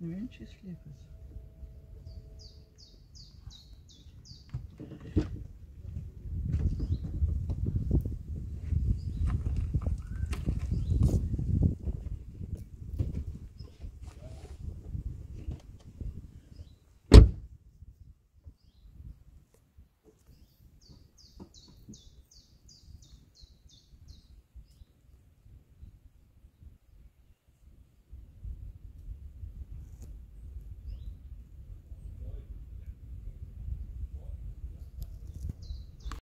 Męczysz, Liebes.